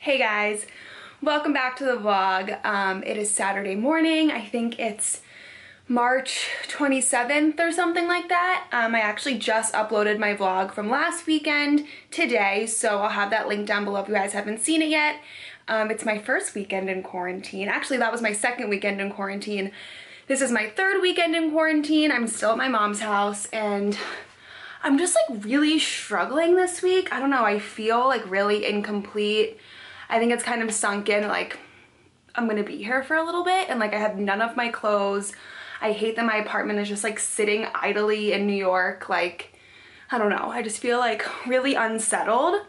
Hey guys, welcome back to the vlog. Um, it is Saturday morning. I think it's March 27th or something like that. Um, I actually just uploaded my vlog from last weekend today, so I'll have that link down below if you guys haven't seen it yet. Um, it's my first weekend in quarantine. Actually, that was my second weekend in quarantine. This is my third weekend in quarantine. I'm still at my mom's house and I'm just like really struggling this week. I don't know, I feel like really incomplete. I think it's kind of sunk in like I'm gonna be here for a little bit and like I have none of my clothes. I hate that my apartment is just like sitting idly in New York. Like, I don't know, I just feel like really unsettled.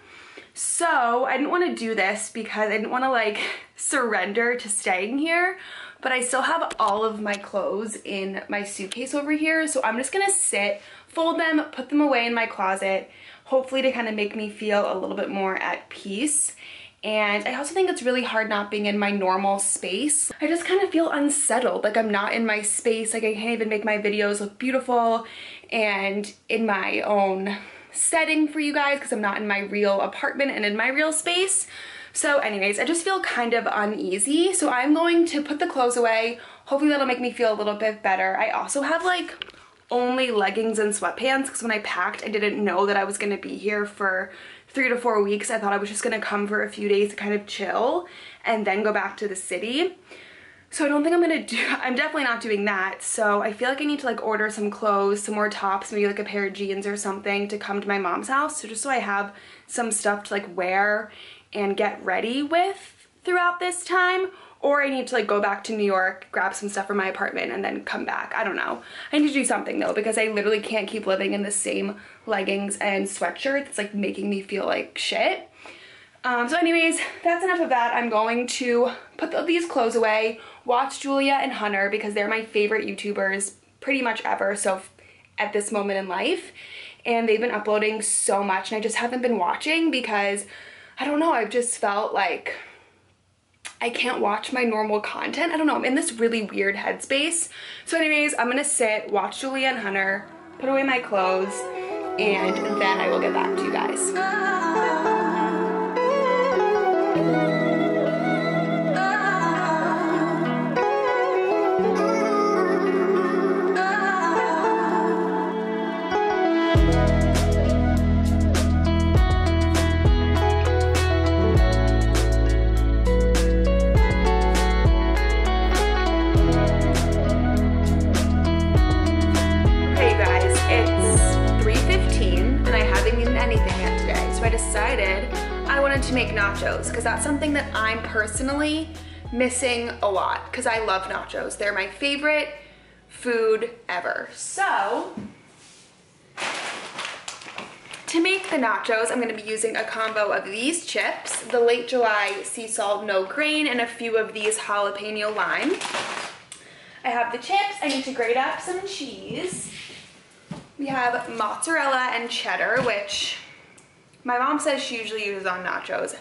So I didn't want to do this because I didn't want to like surrender to staying here, but I still have all of my clothes in my suitcase over here. So I'm just gonna sit, fold them, put them away in my closet, hopefully to kind of make me feel a little bit more at peace. And I also think it's really hard not being in my normal space. I just kind of feel unsettled, like I'm not in my space, like I can't even make my videos look beautiful and in my own setting for you guys because I'm not in my real apartment and in my real space. So anyways, I just feel kind of uneasy. So I'm going to put the clothes away. Hopefully that'll make me feel a little bit better. I also have like only leggings and sweatpants because when I packed, I didn't know that I was going to be here for three to four weeks. I thought I was just to come for a few days to kind of chill and then go back to the city. So I don't think I'm gonna do, I'm definitely not doing that. So I feel like I need to like order some clothes, some more tops, maybe like a pair of jeans or something to come to my mom's house. So just so I have some stuff to like wear and get ready with throughout this time. Or I need to like go back to New York, grab some stuff from my apartment and then come back. I don't know. I need to do something though because I literally can't keep living in the same leggings and sweatshirt. It's like making me feel like shit. Um, so anyways, that's enough of that. I'm going to put these clothes away, watch Julia and Hunter because they're my favorite YouTubers pretty much ever. So at this moment in life and they've been uploading so much and I just haven't been watching because I don't know, I've just felt like I can't watch my normal content. I don't know, I'm in this really weird headspace. So anyways, I'm gonna sit, watch Julia and Hunter, put away my clothes, and then I will get back to you guys. I decided I wanted to make nachos because that's something that I'm personally missing a lot because I love nachos. They're my favorite food ever. So to make the nachos, I'm gonna be using a combo of these chips, the Late July Sea Salt No Grain, and a few of these jalapeno lime. I have the chips, I need to grate up some cheese. We have mozzarella and cheddar, which my mom says she usually uses on nachos.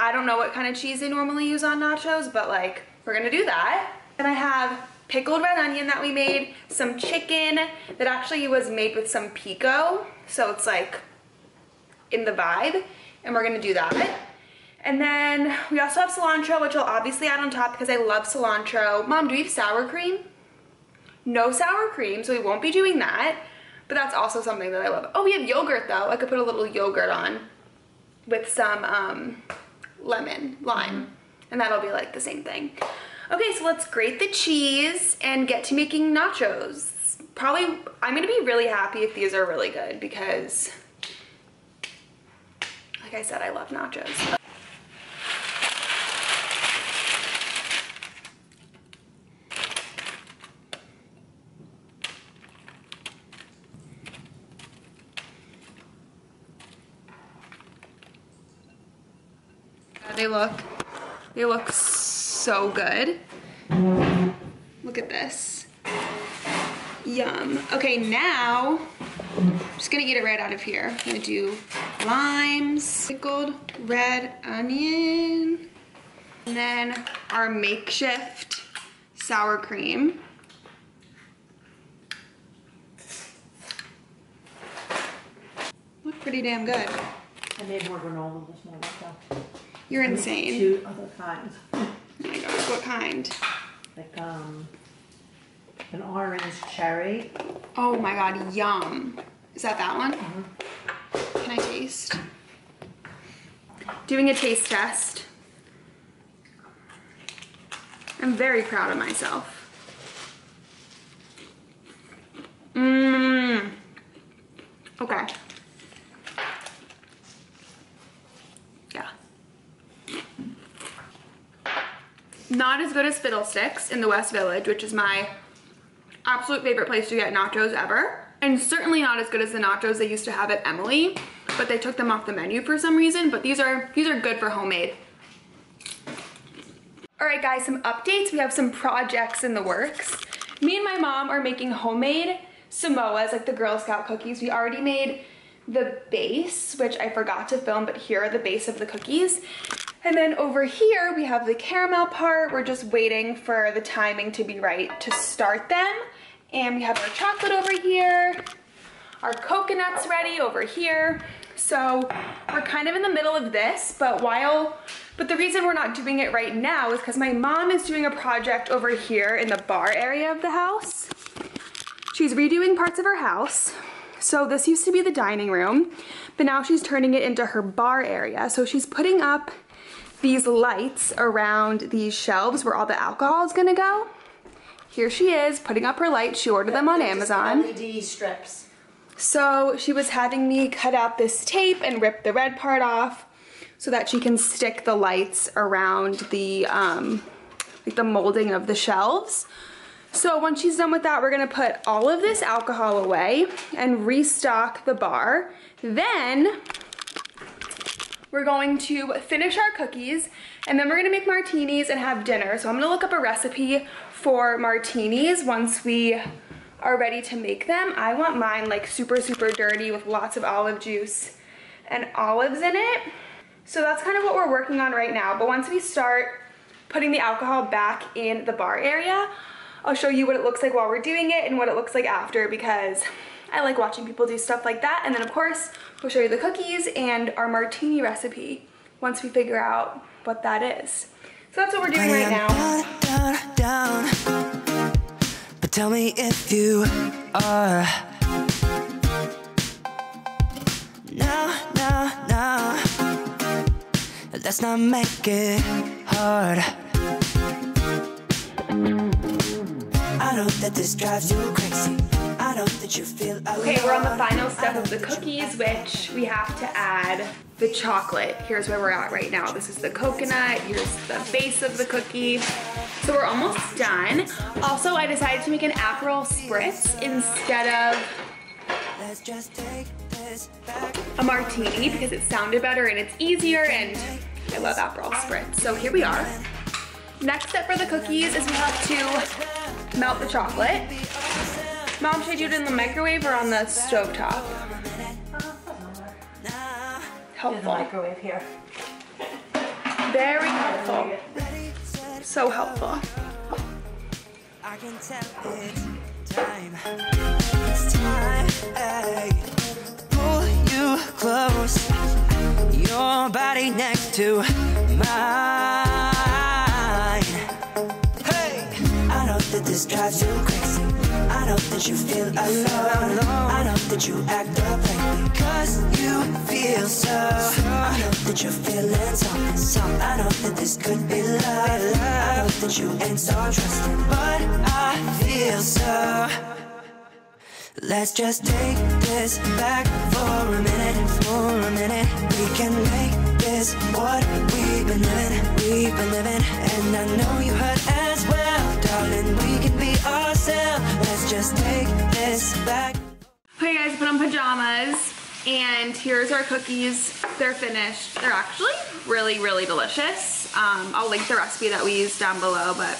I don't know what kind of cheese they normally use on nachos, but like, we're gonna do that. And I have pickled red onion that we made, some chicken that actually was made with some pico, so it's like in the vibe, and we're gonna do that. And then we also have cilantro, which I'll obviously add on top because I love cilantro. Mom, do we have sour cream? No sour cream, so we won't be doing that. But that's also something that I love. Oh, we have yogurt though. I could put a little yogurt on with some um, lemon, lime. And that'll be like the same thing. Okay, so let's grate the cheese and get to making nachos. Probably, I'm gonna be really happy if these are really good because, like I said, I love nachos. They look, they look so good. Look at this. Yum. Okay, now, I'm just gonna get it right out of here. I'm gonna do limes, pickled red onion, and then our makeshift sour cream. Look pretty damn good. I made more granola this morning, so. You're insane. Two other kinds, Oh my gosh, what kind? like um, an orange cherry. Oh my god, yum. Is that that one? Can I taste? Doing a taste test. I'm very proud of myself. Mmm. Okay. Yeah. Not as good as Fiddlesticks in the West Village, which is my absolute favorite place to get nachos ever. And certainly not as good as the nachos they used to have at Emily, but they took them off the menu for some reason. But these are these are good for homemade. All right, guys, some updates. We have some projects in the works. Me and my mom are making homemade Samoas, like the Girl Scout cookies. We already made the base, which I forgot to film, but here are the base of the cookies. And then over here, we have the caramel part. We're just waiting for the timing to be right to start them. And we have our chocolate over here. Our coconut's ready over here. So we're kind of in the middle of this, but while, but the reason we're not doing it right now is because my mom is doing a project over here in the bar area of the house. She's redoing parts of her house. So this used to be the dining room, but now she's turning it into her bar area. So she's putting up these lights around these shelves where all the alcohol is gonna go. Here she is putting up her lights. She ordered them on Amazon. LED strips. So she was having me cut out this tape and rip the red part off so that she can stick the lights around the um, like the molding of the shelves. So once she's done with that, we're gonna put all of this alcohol away and restock the bar. Then we're going to finish our cookies and then we're gonna make martinis and have dinner. So I'm gonna look up a recipe for martinis once we are ready to make them. I want mine like super, super dirty with lots of olive juice and olives in it. So that's kind of what we're working on right now. But once we start putting the alcohol back in the bar area, I'll show you what it looks like while we're doing it and what it looks like after because I like watching people do stuff like that. And then of course, we'll show you the cookies and our martini recipe once we figure out what that is. So that's what we're doing right now. Down, down, down. But tell me if you are. No, no, no. Let's not make it hard. I know that this drives you crazy. I that you feel. Okay, we're on the final step of the cookies, which we have to add the chocolate. Here's where we're at right now. This is the coconut, here's the base of the cookie. So we're almost done. Also, I decided to make an Aperol Spritz instead of Let's just take this back. a martini because it sounded better and it's easier and I love Aperol Spritz. So here we are. Next step for the cookies is we have to melt the chocolate. Mom, should I do it in the microwave or on the stove top? There's a Helpful. microwave here. Very helpful. So helpful. I can tell it's time. It's time. Ay. Pull you close. Your body next to mine. Hey, I know that this drives you crazy. I know that you feel alone. I know that you act up lately because you feel so. I know that you're feeling something. something. I know that this could be love. I know that you ain't so trusting, but I feel so. Let's just take this back for a minute, for a minute. We can make this what we've been living, we've been living. And I know you hurt as well, darling. We can be ourselves. Let's just take this back. Okay guys, put on pajamas and here's our cookies. They're finished. They're actually really, really delicious. Um, I'll link the recipe that we used down below, but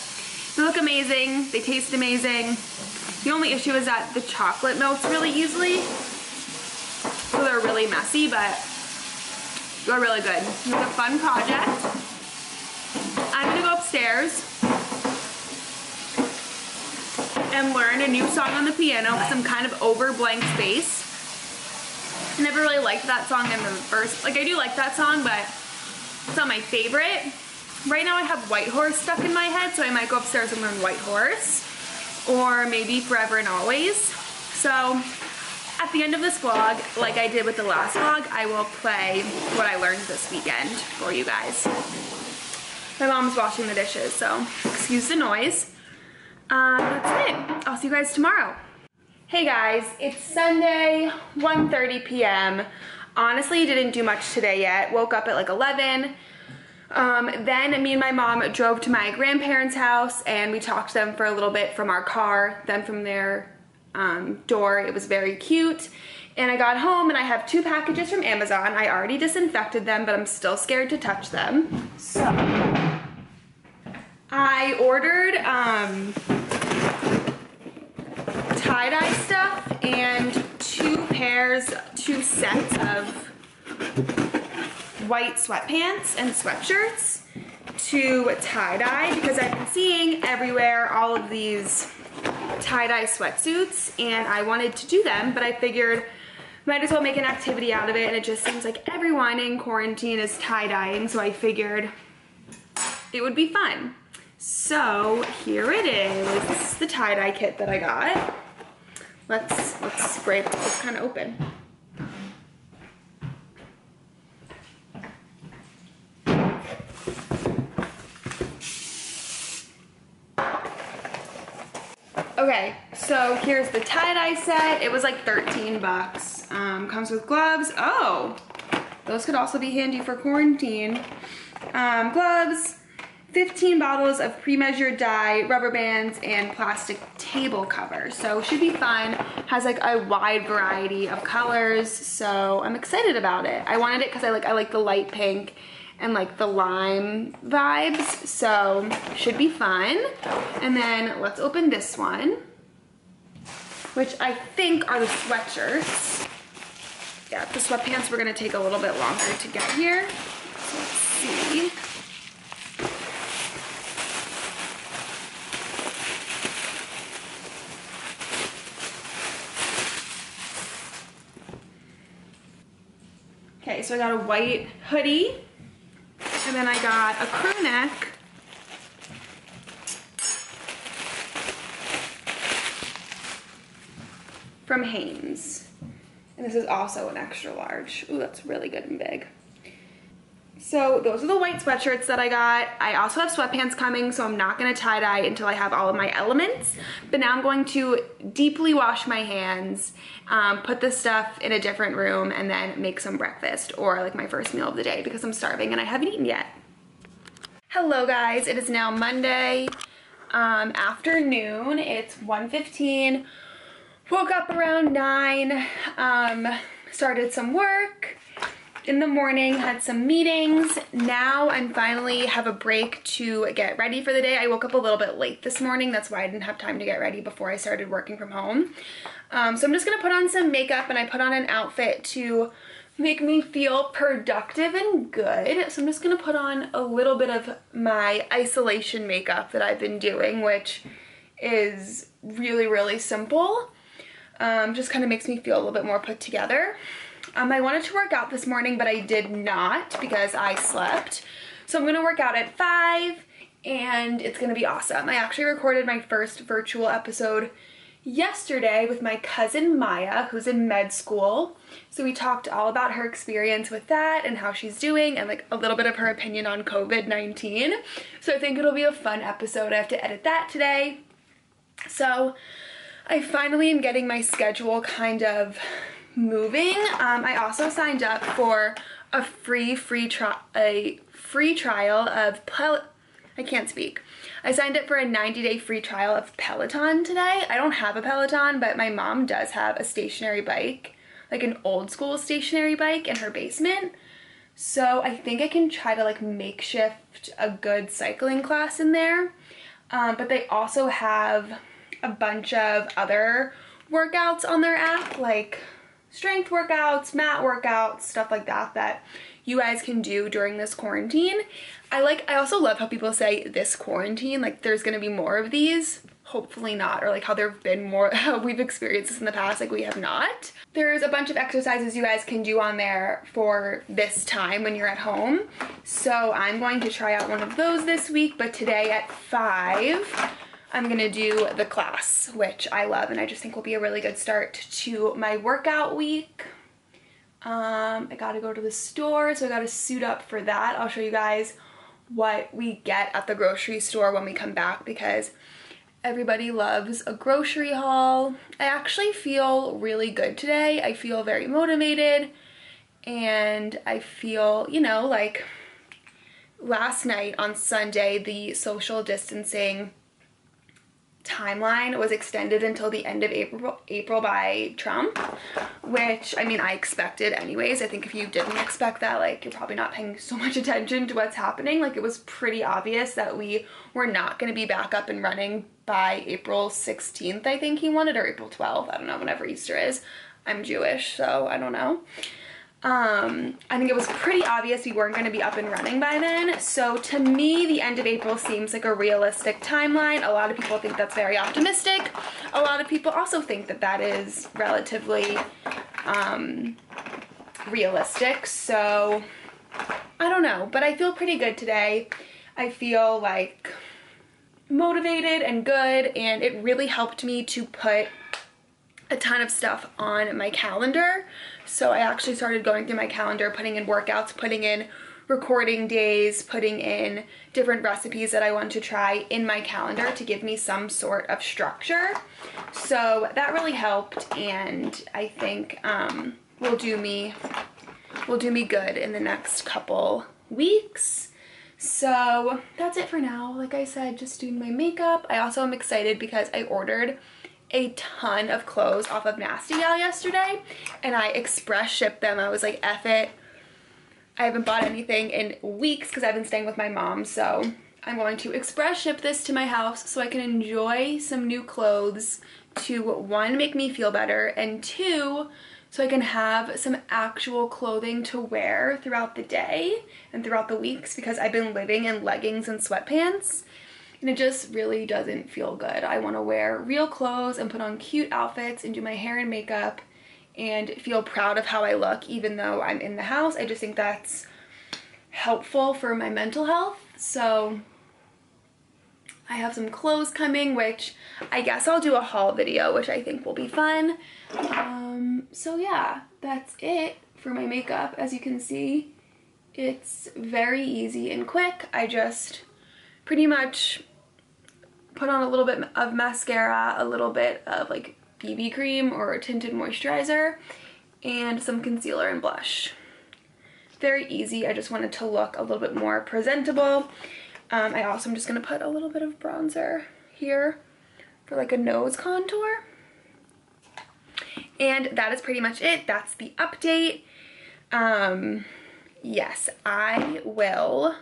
they look amazing. They taste amazing. The only issue is that the chocolate melts really easily. So they're really messy, but they're really good. It was a fun project. I'm gonna go upstairs and learn a new song on the piano because I'm kind of over blank space. I never really liked that song in the first, like I do like that song, but It's not my favorite. Right now I have White Horse stuck in my head, so I might go upstairs and learn White Horse. Or maybe Forever and Always. So at the end of this vlog, like I did with the last vlog, I will play what I learned this weekend for you guys. My mom's washing the dishes, so excuse the noise. Uh, that's it. I'll see you guys tomorrow. Hey guys, it's Sunday, 1.30 p.m. Honestly, didn't do much today yet. Woke up at like 11. Um, then me and my mom drove to my grandparents' house and we talked to them for a little bit from our car, then from their um, door. It was very cute. And I got home and I have two packages from Amazon. I already disinfected them, but I'm still scared to touch them. So I ordered um, tie-dye stuff and two pairs, two sets of white sweatpants and sweatshirts to tie-dye because I've been seeing everywhere all of these tie-dye sweatsuits and I wanted to do them, but I figured might as well make an activity out of it and it just seems like everyone in quarantine is tie-dyeing, so I figured it would be fun. So here it is. This is the tie-dye kit that I got. Let's let's spray it. It's kind of open. Okay, so here's the tie-dye set. It was like 13 bucks. Um, comes with gloves. Oh, those could also be handy for quarantine. Um, gloves, 15 bottles of pre-measured dye, rubber bands, and plastic table cover. So should be fun. Has like a wide variety of colors. So I'm excited about it. I wanted it because I like I like the light pink and like the lime vibes. So should be fun. And then let's open this one, which I think are the sweatshirts. Yeah, the sweatpants were gonna take a little bit longer to get here. So let's see. So I got a white hoodie, and then I got a crew neck. From Hanes. And this is also an extra large. Ooh, that's really good and big. So those are the white sweatshirts that I got. I also have sweatpants coming, so I'm not gonna tie dye until I have all of my elements. But now I'm going to deeply wash my hands, um, put this stuff in a different room, and then make some breakfast or like my first meal of the day because I'm starving and I haven't eaten yet. Hello guys, it is now Monday um, afternoon. It's 1.15. Woke up around 9, um, started some work in the morning, had some meetings. Now I'm finally have a break to get ready for the day. I woke up a little bit late this morning. That's why I didn't have time to get ready before I started working from home. Um, so I'm just gonna put on some makeup and I put on an outfit to make me feel productive and good. So I'm just gonna put on a little bit of my isolation makeup that I've been doing, which is really, really simple. Um, just kind of makes me feel a little bit more put together. Um, I wanted to work out this morning, but I did not because I slept. So I'm gonna work out at five and it's gonna be awesome. I actually recorded my first virtual episode yesterday with my cousin Maya, who's in med school. So we talked all about her experience with that and how she's doing and like a little bit of her opinion on COVID-19. So I think it'll be a fun episode. I have to edit that today. So I finally am getting my schedule kind of moving. Um, I also signed up for a free free trial a free trial of Pel I can't speak. I signed up for a 90 day free trial of Peloton today. I don't have a Peloton, but my mom does have a stationary bike, like an old school stationary bike in her basement. So I think I can try to like makeshift a good cycling class in there. Um, but they also have a bunch of other workouts on their app, like strength workouts, mat workouts, stuff like that that you guys can do during this quarantine. I like I also love how people say this quarantine, like there's going to be more of these. hopefully not or like how there have been more we've experienced this in the past like we have not there's a bunch of exercises you guys can do on there for this time when you're at home so i'm going to try out one of those this week but today at five i'm gonna do the class which i love and i just think will be a really good start to my workout week um i gotta go to the store so i gotta suit up for that i'll show you guys what we get at the grocery store when we come back because Everybody loves a grocery haul. I actually feel really good today. I feel very motivated and I feel, you know, like last night on Sunday, the social distancing timeline was extended until the end of April, April by Trump, which I mean I expected anyways. I think if you didn't expect that, like you're probably not paying so much attention to what's happening. Like it was pretty obvious that we were not going to be back up and running by April 16th, I think he wanted, or April 12th. I don't know, whenever Easter is. I'm Jewish, so I don't know. Um, I think it was pretty obvious we weren't going to be up and running by then. So to me, the end of April seems like a realistic timeline. A lot of people think that's very optimistic. A lot of people also think that that is relatively um, realistic. So I don't know, but I feel pretty good today. I feel like motivated and good, and it really helped me to put a ton of stuff on my calendar. So I actually started going through my calendar, putting in workouts, putting in recording days, putting in different recipes that I want to try in my calendar to give me some sort of structure. So that really helped and I think um, will do me will do me good in the next couple weeks. So that's it for now. Like I said, just doing my makeup. I also am excited because I ordered a ton of clothes off of Nasty Gal yesterday and I express shipped them. I was like, F it. I haven't bought anything in weeks because I've been staying with my mom. So I'm going to express ship this to my house so I can enjoy some new clothes to one, make me feel better and two, so I can have some actual clothing to wear throughout the day and throughout the weeks because I've been living in leggings and sweatpants and it just really doesn't feel good. I want to wear real clothes and put on cute outfits and do my hair and makeup and feel proud of how I look even though I'm in the house. I just think that's helpful for my mental health. So I have some clothes coming, which I guess I'll do a haul video, which I think will be fun. Um, so yeah, that's it for my makeup. As you can see, it's very easy and quick. I just pretty much put on a little bit of mascara, a little bit of like BB cream or tinted moisturizer, and some concealer and blush. Very easy. I just wanted to look a little bit more presentable. Um, I also am just going to put a little bit of bronzer here for like a nose contour. And that is pretty much it. That's the update. Um, yes, I will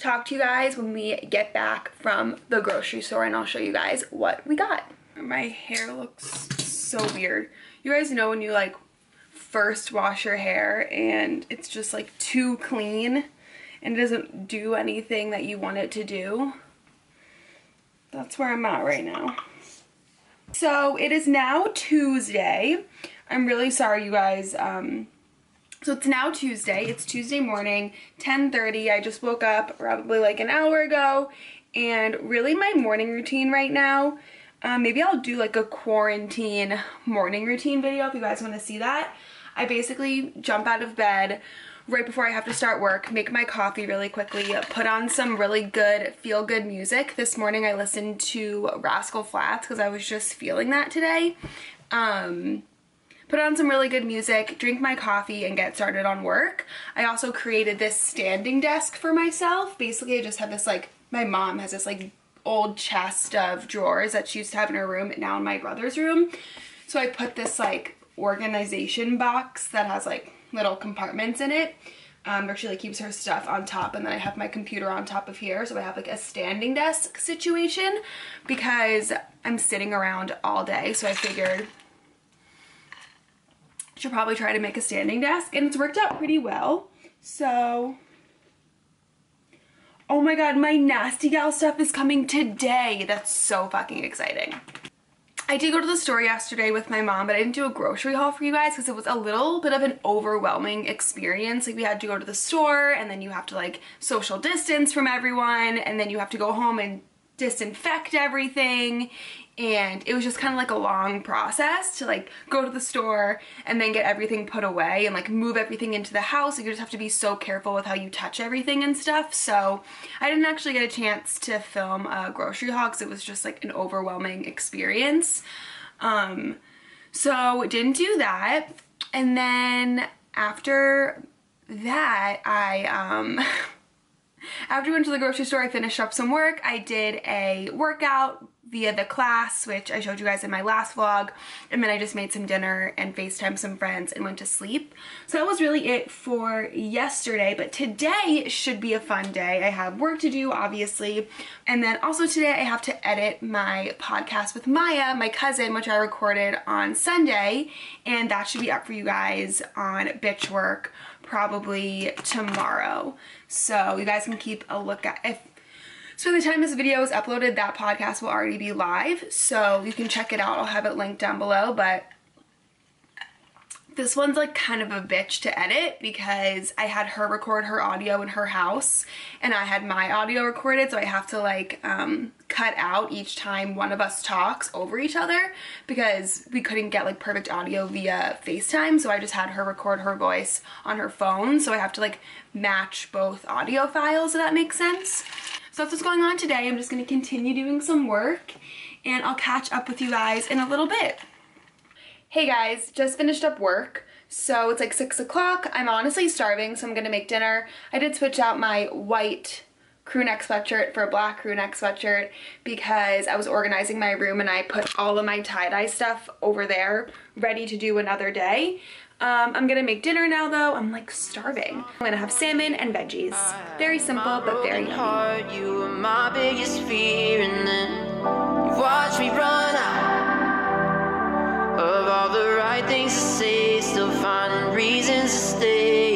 talk to you guys when we get back from the grocery store and I'll show you guys what we got. My hair looks so weird. You guys know when you like first wash your hair and it's just like too clean and it doesn't do anything that you want it to do. That's where I'm at right now. So it is now Tuesday. I'm really sorry you guys um, so it's now Tuesday. It's Tuesday morning, 10:30. I just woke up probably like an hour ago and really my morning routine right now, um, maybe I'll do like a quarantine morning routine video if you guys want to see that. I basically jump out of bed right before I have to start work, make my coffee really quickly, put on some really good feel-good music. This morning I listened to Rascal Flatts because I was just feeling that today. Um, put on some really good music, drink my coffee, and get started on work. I also created this standing desk for myself. Basically, I just have this like, my mom has this like old chest of drawers that she used to have in her room, now in my brother's room. So I put this like organization box that has like little compartments in it um, where she like keeps her stuff on top and then I have my computer on top of here so I have like a standing desk situation because I'm sitting around all day so I figured should probably try to make a standing desk and it's worked out pretty well. So, oh my god, my Nasty Gal stuff is coming today. That's so fucking exciting. I did go to the store yesterday with my mom, but I didn't do a grocery haul for you guys because it was a little bit of an overwhelming experience. Like we had to go to the store and then you have to like social distance from everyone and then you have to go home and disinfect everything and it was just kind of like a long process to like go to the store and then get everything put away and like move everything into the house. You just have to be so careful with how you touch everything and stuff. So I didn't actually get a chance to film a grocery haul because it was just like an overwhelming experience. Um so didn't do that. And then after that I um after we went to the grocery store I finished up some work I did a workout via the class, which I showed you guys in my last vlog, and then I just made some dinner and FaceTime some friends and went to sleep. So that was really it for yesterday, but today should be a fun day. I have work to do, obviously, and then also today I have to edit my podcast with Maya, my cousin, which I recorded on Sunday, and that should be up for you guys on Bitch Work probably tomorrow. So you guys can keep a look at if so by the time this video is uploaded, that podcast will already be live, so you can check it out. I'll have it linked down below, but this one's like kind of a bitch to edit because I had her record her audio in her house and I had my audio recorded so I have to like um, cut out each time one of us talks over each other because we couldn't get like perfect audio via FaceTime so I just had her record her voice on her phone so I have to like match both audio files if that makes sense. So that's what's going on today. I'm just going to continue doing some work and I'll catch up with you guys in a little bit. Hey guys, just finished up work. So it's like six o'clock. I'm honestly starving, so I'm gonna make dinner. I did switch out my white crew neck sweatshirt for a black crew neck sweatshirt because I was organizing my room and I put all of my tie-dye stuff over there ready to do another day. Um, I'm gonna make dinner now though. I'm like starving. I'm gonna have salmon and veggies. Very simple, but very yummy. Heart, you were my biggest fear, and then you watched me run out things to say, still finding reasons to stay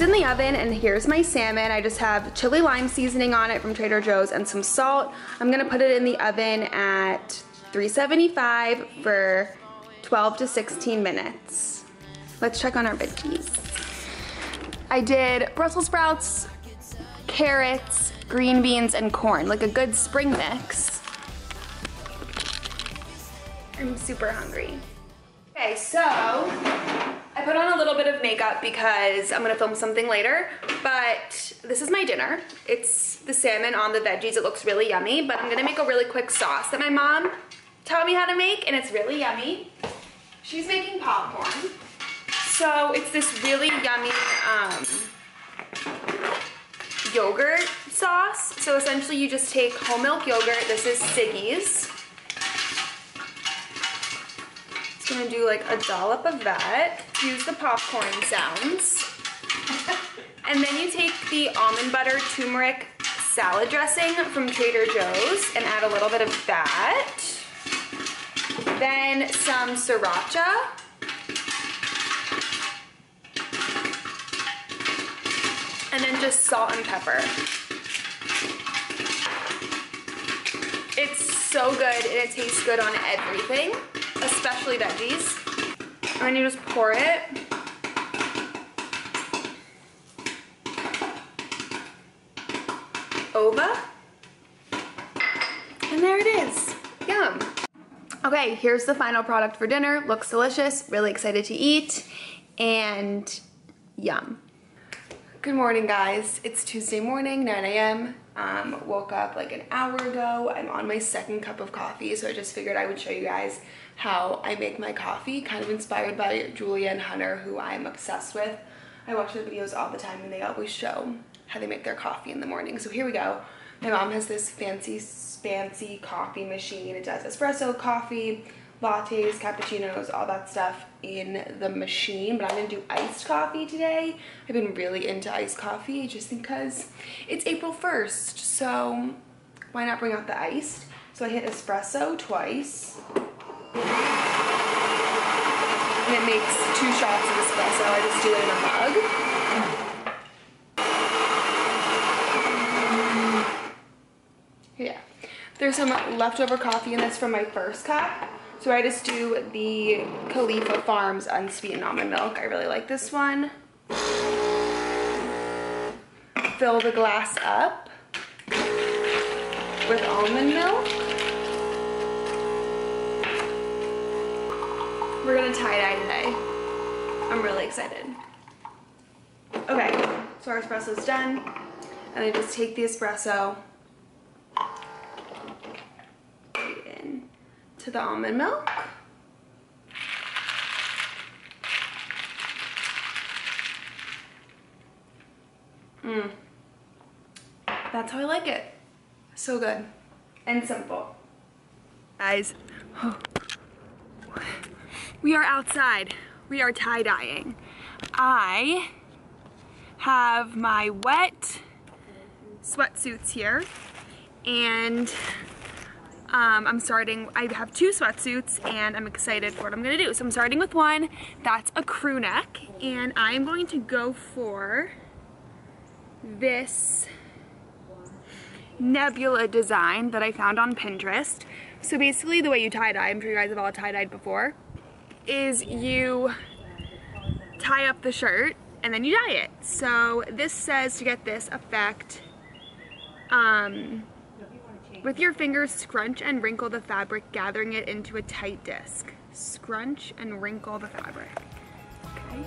in the oven and here's my salmon. I just have chili lime seasoning on it from Trader Joe's and some salt. I'm gonna put it in the oven at 375 for 12 to 16 minutes. Let's check on our veggies. I did Brussels sprouts, carrots, green beans, and corn, like a good spring mix. I'm super hungry. Okay, so I put on a little bit of makeup because I'm gonna film something later, but this is my dinner. It's the salmon on the veggies. It looks really yummy, but I'm gonna make a really quick sauce that my mom taught me how to make, and it's really yummy. She's making popcorn. So it's this really yummy um, yogurt sauce. So essentially you just take whole milk yogurt. This is Siggi's. Just gonna do like a dollop of that. Use the popcorn sounds. And then you take the almond butter turmeric salad dressing from Trader Joe's and add a little bit of that. Then some sriracha. And then just salt and pepper. It's so good and it tastes good on everything, especially veggies. And then you just pour it. Over. And there it is. Yum. Okay, here's the final product for dinner. Looks delicious, really excited to eat, and yum. Good morning, guys. It's Tuesday morning, 9 a.m. Um, woke up like an hour ago. I'm on my second cup of coffee, so I just figured I would show you guys how I make my coffee, kind of inspired by Julia and Hunter, who I'm obsessed with. I watch their videos all the time and they always show how they make their coffee in the morning. So here we go. My mom has this fancy, fancy coffee machine. It does espresso coffee, lattes, cappuccinos, all that stuff in the machine. But I'm gonna do iced coffee today. I've been really into iced coffee just because it's April 1st. So why not bring out the iced? So I hit espresso twice. And it makes two shots of espresso. I just do it in a mug. Yeah. There's some leftover coffee in this from my first cup. So I just do the Califia Farms unsweetened almond milk. I really like this one. Fill the glass up with almond milk. We're gonna tie-dye today. I'm really excited. Okay, so our espresso's done. And I just take the espresso right in the almond milk. Mmm. That's how I like it. So good. And simple. Guys, we are outside. We are tie-dyeing. I have my wet sweatsuits here and um, I'm starting, I have two sweatsuits and I'm excited for what I'm gonna do. So I'm starting with one that's a crew neck and I'm going to go for this nebula design that I found on Pinterest. So basically the way you tie-dye, I'm sure you guys have all tie-dyed before, is you tie up the shirt and then you dye it. So this says to get this effect, um, with your fingers, scrunch and wrinkle the fabric, gathering it into a tight disc. Scrunch and wrinkle the fabric. Okay.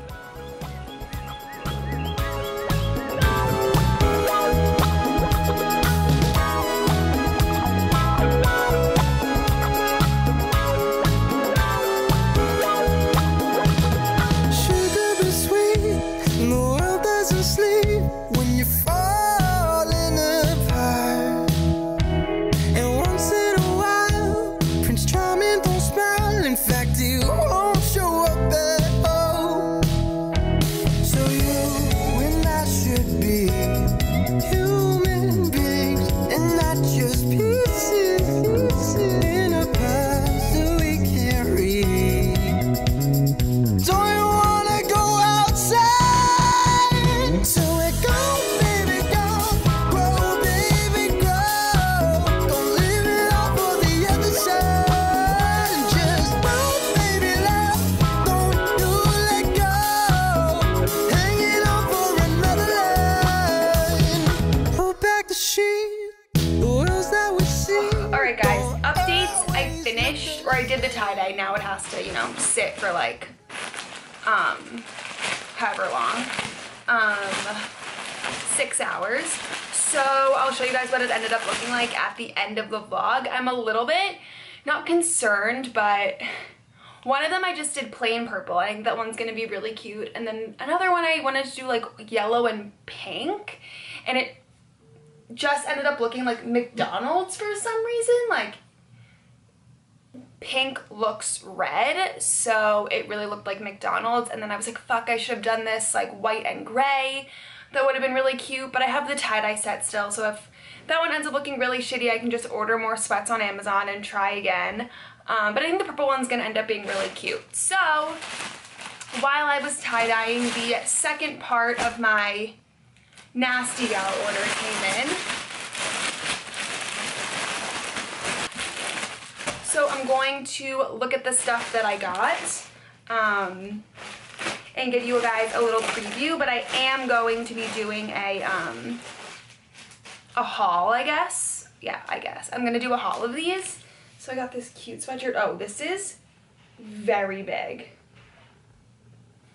Or I did the tie-dye. Now it has to, you know, sit for like, um, however long. Um, six hours. So I'll show you guys what it ended up looking like at the end of the vlog. I'm a little bit, not concerned, but one of them I just did plain purple. I think that one's gonna be really cute. And then another one I wanted to do like yellow and pink. And it just ended up looking like McDonald's for some reason. Like pink looks red, so it really looked like McDonald's. And then I was like, fuck, I should have done this like white and gray. That would have been really cute, but I have the tie-dye set still, so if that one ends up looking really shitty, I can just order more sweats on Amazon and try again. Um, but I think the purple one's gonna end up being really cute. So, while I was tie-dyeing, the second part of my Nasty Gal order came in. So I'm going to look at the stuff that I got um, and give you guys a little preview, but I am going to be doing a, um, a haul, I guess. Yeah, I guess. I'm gonna do a haul of these. So I got this cute sweatshirt. Oh, this is very big.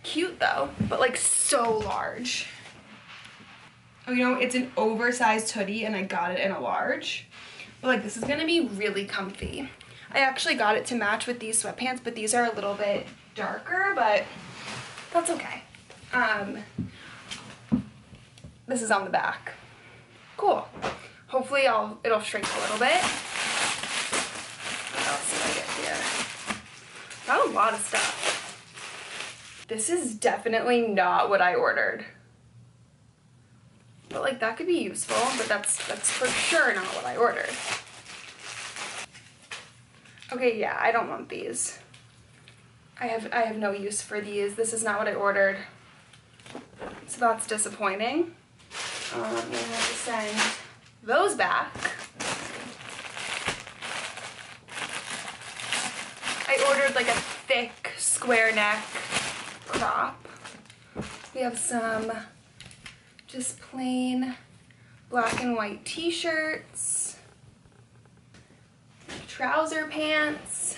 Cute though, but like so large. Oh, you know, it's an oversized hoodie and I got it in a large. But like this is gonna be really comfy. I actually got it to match with these sweatpants, but these are a little bit darker, but that's okay. Um, this is on the back. Cool. Hopefully I'll it'll shrink a little bit. What else did I get here? Got a lot of stuff. This is definitely not what I ordered. But like that could be useful, but that's that's for sure not what I ordered. Okay, yeah, I don't want these. I have I have no use for these. This is not what I ordered. So that's disappointing. Um, I'm gonna have to send those back. I ordered like a thick square neck crop. We have some just plain black and white t-shirts, trouser pants,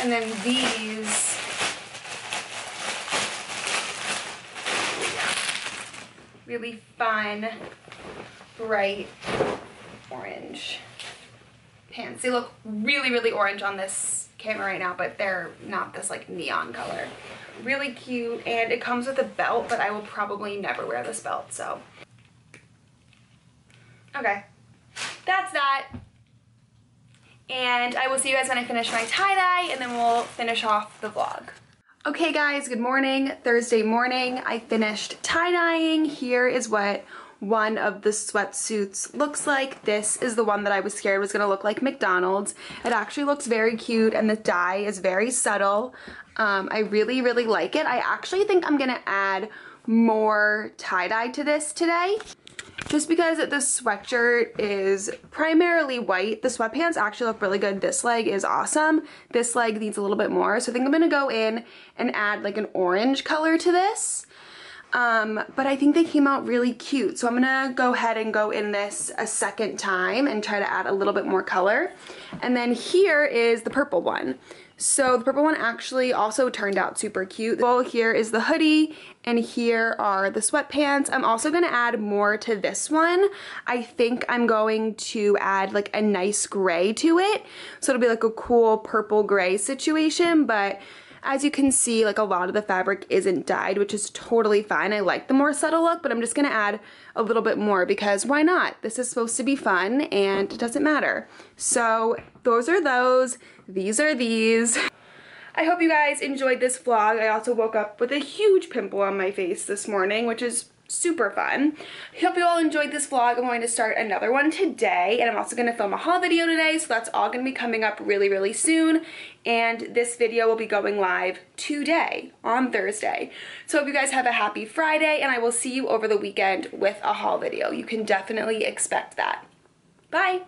and then these really fun, bright orange pants. They look really, really orange on this camera right now, but they're not this like neon color. Really cute, and it comes with a belt, but I will probably never wear this belt, so. Okay, that's that. And I will see you guys when I finish my tie-dye, and then we'll finish off the vlog. Okay guys, good morning. Thursday morning, I finished tie-dyeing. Here is what one of the sweatsuits looks like. This is the one that I was scared was gonna look like McDonald's. It actually looks very cute and the dye is very subtle. Um, I really, really like it. I actually think I'm gonna add more tie-dye to this today just because the sweatshirt is primarily white. The sweatpants actually look really good. This leg is awesome. This leg needs a little bit more. So I think I'm gonna go in and add like an orange color to this. Um, but I think they came out really cute. So I'm gonna go ahead and go in this a second time and try to add a little bit more color. And then here is the purple one. So the purple one actually also turned out super cute. Well, here is the hoodie and here are the sweatpants. I'm also gonna add more to this one. I think I'm going to add like a nice gray to it. So it'll be like a cool purple gray situation, but as you can see, like a lot of the fabric isn't dyed, which is totally fine. I like the more subtle look, but I'm just gonna add a little bit more because why not? This is supposed to be fun and it doesn't matter. So those are those, these are these. I hope you guys enjoyed this vlog. I also woke up with a huge pimple on my face this morning, which is super fun. I hope you all enjoyed this vlog. I'm going to start another one today and I'm also going to film a haul video today so that's all going to be coming up really really soon and this video will be going live today on Thursday. So hope you guys have a happy Friday and I will see you over the weekend with a haul video. You can definitely expect that. Bye!